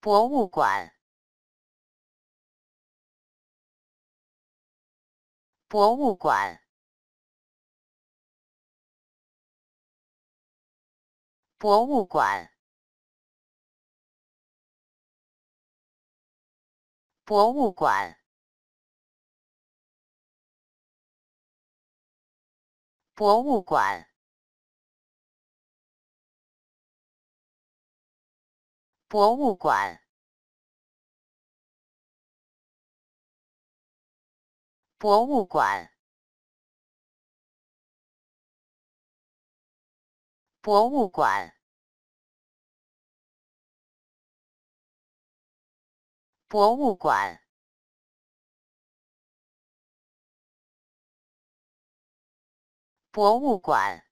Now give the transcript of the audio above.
博物馆，博物馆，博物馆，博物馆，博物馆。博物馆，博物馆，博物馆，博物馆，博物馆。